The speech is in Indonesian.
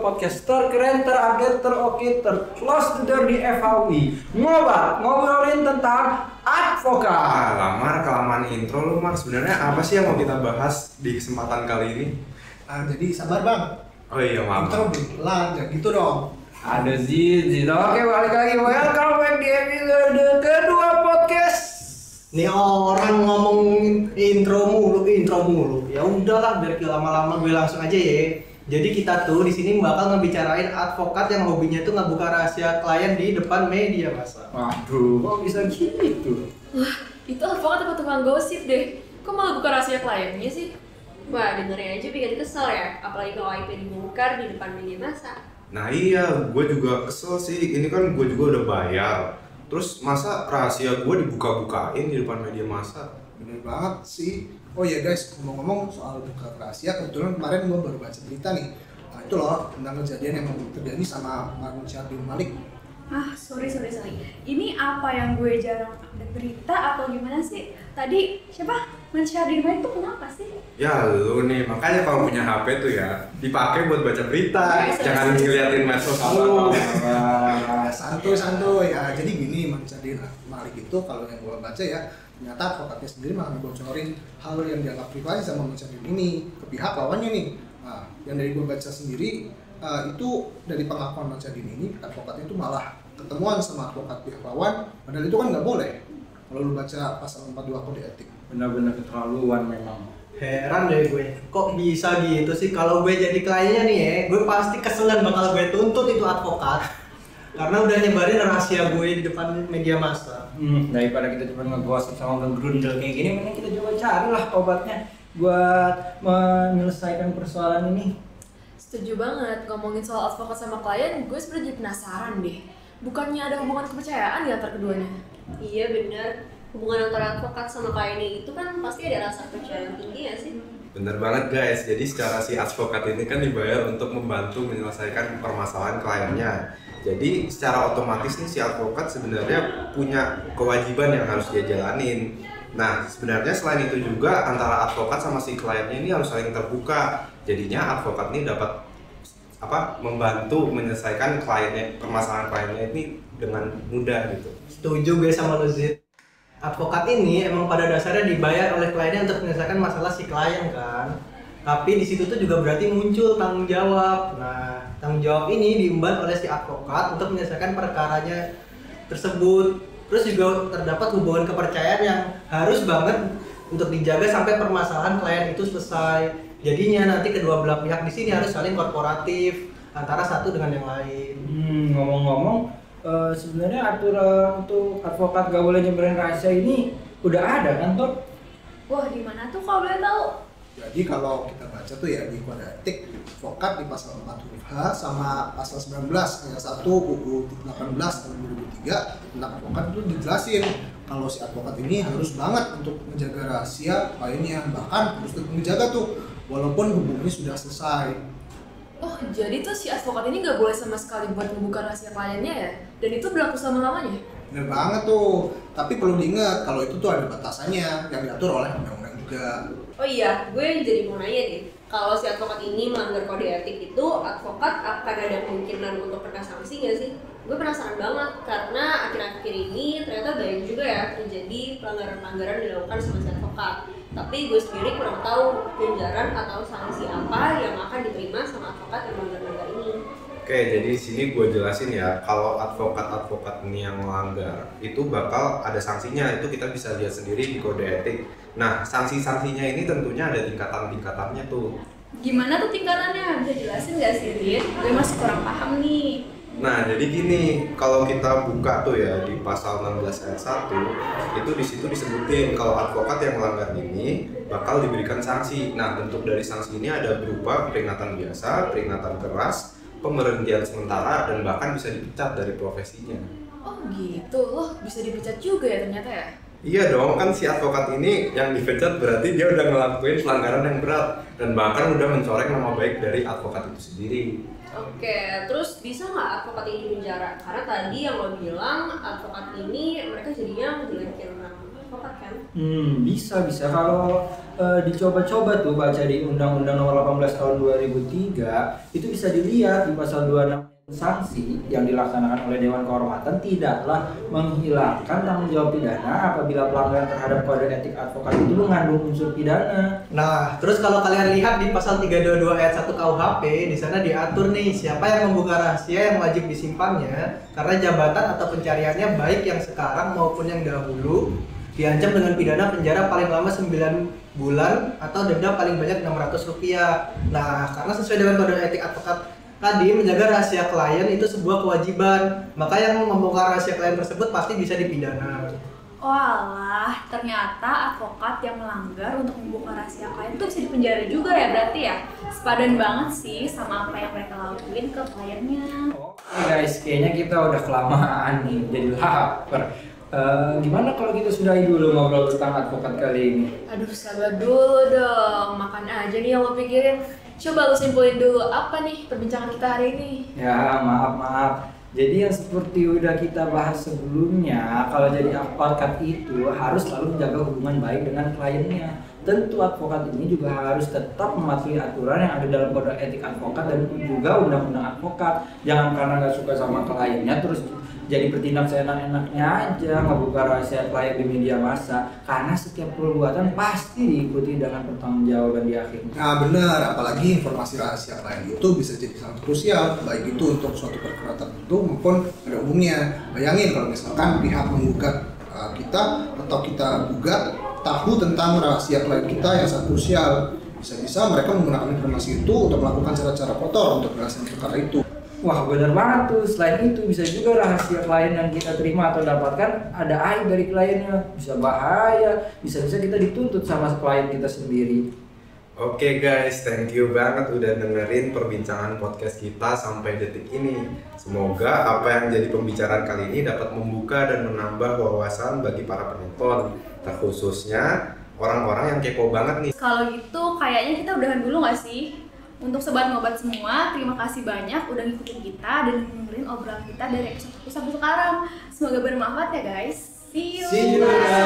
podcast terkeren, terupdate, teroke, terclose the di FHUI Ngobat, ngobrolin tentang advokat Ah, lamar kelamaan intro lu Mar. Sebenarnya apa sih yang mau kita bahas di kesempatan kali ini? Ah, jadi sabar bang. Oh iya maaf. Intro jangan gitu dong. Ada Zizi, oke balik lagi, welcome back di episode kedua podcast Nih orang ngomong intro mulu, intro mulu. Ya udahlah, biar lama-lama gue langsung aja ya. Jadi kita tuh di sini bakal ngebicarain advokat yang hobinya tuh ngebuka rahasia klien di depan media masa. Waduh, kok bisa gitu? Wah, itu advokat apa tukang gosip deh? Kok malah buka rahasia kliennya sih? Wah, dengerin aja bikin kesel ya, apalagi kalau IP dibongkar di depan media massa. Nah iya, gue juga kesel sih. Ini kan gue juga udah bayar. Terus masa rahasia gue dibuka-bukain di depan media massa? Bener banget sih. Oh iya guys, ngomong-ngomong soal buka rahasia, kebetulan kemarin gue baru baca berita nih. Nah, itu loh tentang kejadian yang terjadi sama Marun Syahrir Malik. Ah, sorry, sorry, sorry. Ini apa yang gue jarang update berita atau gimana sih? Tadi siapa? Mensyahrir Malik itu kenapa sih? Ya lu nih, makanya kalau punya HP tuh ya dipakai buat baca berita. Jangan ngeliatin medsos Oh, apa Ah, santuy santuy ya jadi gini Mang Syahrir Malik itu kalau yang gue baca ya ternyata advokatnya sendiri malah ngebocorin hal yang dianggap privasi sama Syahrir ini ke pihak lawannya nih. Nah, yang dari gue baca sendiri eh, itu dari pengakuan Syahrir ini advokatnya itu malah ketemuan sama advokat pihak lawan padahal itu kan nggak boleh. Kalau lu baca pasal 42 kode etik. Benar-benar keterlaluan memang. Heran deh gue, kok bisa gitu sih? Kalau gue jadi kliennya nih ya, gue pasti kesel dan bakal gue tuntut itu advokat Karena udah nyebarin rahasia gue di depan media massa Hmm, daripada kita cuma ngegosip sama ngegrundel kayak gini, mending kita coba carilah obatnya buat menyelesaikan persoalan ini. Setuju banget, ngomongin soal advokat sama klien, gue sebenernya jadi penasaran deh. Bukannya ada hubungan kepercayaan di antara keduanya? Iya bener, hubungan antara advokat sama kliennya itu kan pasti ada rasa percaya yang tinggi ya sih. Bener banget guys, jadi secara si advokat ini kan dibayar untuk membantu menyelesaikan permasalahan kliennya Jadi secara otomatis nih si advokat sebenarnya punya kewajiban yang harus dia jalanin. Nah sebenarnya selain itu juga antara advokat sama si kliennya ini harus saling terbuka. Jadinya advokat ini dapat apa membantu menyelesaikan kliennya permasalahan kliennya ini dengan mudah gitu. Setuju gue sama lu Zid. Advokat ini emang pada dasarnya dibayar oleh kliennya untuk menyelesaikan masalah si klien kan tapi di situ tuh juga berarti muncul tanggung jawab. Nah, tanggung jawab ini diemban oleh si advokat untuk menyelesaikan perkaranya tersebut. Terus juga terdapat hubungan kepercayaan yang harus banget untuk dijaga sampai permasalahan klien itu selesai. Jadinya nanti kedua belah pihak di sini harus saling korporatif antara satu dengan yang lain. Hmm, ngomong-ngomong, eh, sebenarnya aturan untuk advokat gak boleh nyebarin rahasia ini udah ada kan, Tok? Wah, di mana tuh kalau boleh tahu? Jadi kalau kita baca tuh ya di kode etik advokat di pasal 4 huruf H sama pasal 19 ayat 1 UU 18 tahun 2003 tentang advokat itu dijelasin kalau si advokat ini harus banget untuk menjaga rahasia kliennya bahkan harus tetap menjaga tuh walaupun hubungannya sudah selesai. Oh, jadi tuh si advokat ini nggak boleh sama sekali buat membuka rahasia kliennya ya? Dan itu berlaku selama-lamanya? Bener banget tuh. Tapi perlu diingat kalau itu tuh ada batasannya yang diatur oleh undang-undang juga. Oh iya, gue jadi mau nanya deh, kalau si advokat ini melanggar kode etik itu, advokat akan ada kemungkinan untuk kena sanksi nggak sih? Gue penasaran banget karena akhir-akhir ini ternyata banyak juga ya terjadi pelanggaran-pelanggaran dilakukan sama si advokat. Tapi gue sendiri kurang tahu ganjaran atau sanksi apa yang akan diterima sama advokat yang melanggar-melanggar. Oke, jadi di sini gue jelasin ya, kalau advokat-advokat ini yang melanggar, itu bakal ada sanksinya, itu kita bisa lihat sendiri di kode etik. Nah, sanksi-sanksinya ini tentunya ada tingkatan-tingkatannya tuh. Gimana tuh tingkatannya? Bisa jelasin nggak sih, Rin? Gue masih kurang paham nih. Nah, jadi gini, kalau kita buka tuh ya di pasal 16 ayat 1, itu di situ disebutin kalau advokat yang melanggar ini bakal diberikan sanksi. Nah, bentuk dari sanksi ini ada berupa peringatan biasa, peringatan keras, pemberhentian sementara, dan bahkan bisa dipecat dari profesinya. Oh gitu, loh bisa dipecat juga ya ternyata ya? Iya dong, kan si advokat ini yang dipecat berarti dia udah ngelakuin pelanggaran yang berat dan bahkan udah mencoreng nama baik dari advokat itu sendiri. Oke, terus bisa nggak advokat ini di penjara? Karena tadi yang lo bilang advokat ini mereka jadinya ngejelekin kan? Hmm, bisa bisa kalau eh, dicoba-coba tuh baca di Undang-Undang Nomor 18 Tahun 2003 itu bisa dilihat di pasal 26 sanksi yang dilaksanakan oleh Dewan Kehormatan tidaklah menghilangkan tanggung jawab pidana apabila pelanggaran terhadap kode etik advokat itu mengandung unsur pidana. Nah, terus kalau kalian lihat di pasal 322 ayat 1 KUHP, di sana diatur nih siapa yang membuka rahasia yang wajib disimpannya karena jabatan atau pencariannya baik yang sekarang maupun yang dahulu diancam dengan pidana penjara paling lama 9 bulan atau denda paling banyak 600 rupiah. Nah, karena sesuai dengan kode etik advokat tadi menjaga rahasia klien itu sebuah kewajiban. Maka yang membongkar rahasia klien tersebut pasti bisa dipidana. Walah, ternyata advokat yang melanggar untuk membuka rahasia klien itu bisa dipenjara juga ya berarti ya. Sepadan banget sih sama apa yang mereka lakuin ke kliennya. Oke guys, kayaknya kita udah kelamaan nih, jadi lapar. Eh, gimana kalau kita sudahi dulu ngobrol tentang advokat kali ini? Aduh, sabar dulu dong. Makan aja nih yang lo pikirin. Coba lo simpulin dulu apa nih perbincangan kita hari ini. Ya, maaf, maaf. Jadi yang seperti udah kita bahas sebelumnya, kalau jadi advokat itu harus selalu menjaga hubungan baik dengan kliennya. Tentu advokat ini juga harus tetap mematuhi aturan yang ada dalam kode etik advokat dan juga undang-undang advokat. Jangan karena nggak suka sama kliennya terus jadi bertindak seenak-enaknya aja ngebuka rahasia klien di media massa karena setiap perbuatan pasti diikuti dengan pertanggungjawaban di akhirnya. Nah benar, apalagi informasi rahasia klien itu bisa jadi sangat krusial, baik itu untuk suatu perkara tertentu maupun pada umumnya. Bayangin kalau misalkan pihak menggugat uh, kita atau kita gugat tahu tentang rahasia klien kita yang sangat krusial. Bisa-bisa mereka menggunakan informasi itu untuk melakukan cara-cara kotor untuk menyelesaikan perkara itu. Wah benar banget tuh. Selain itu bisa juga rahasia klien yang kita terima atau dapatkan ada aib dari kliennya. Bisa bahaya, bisa-bisa kita dituntut sama klien kita sendiri. Oke guys, thank you banget udah dengerin perbincangan podcast kita sampai detik ini. Semoga apa yang jadi pembicaraan kali ini dapat membuka dan menambah wawasan bagi para penonton, terkhususnya orang-orang yang kepo banget nih Kalau gitu kayaknya kita udahan dulu nggak sih? Untuk sobat ngobat semua, terima kasih banyak udah ngikutin kita dan dengerin obrolan kita dari episode 1 sampai sekarang. Semoga bermanfaat ya guys. See you. See you guys.